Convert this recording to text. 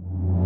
you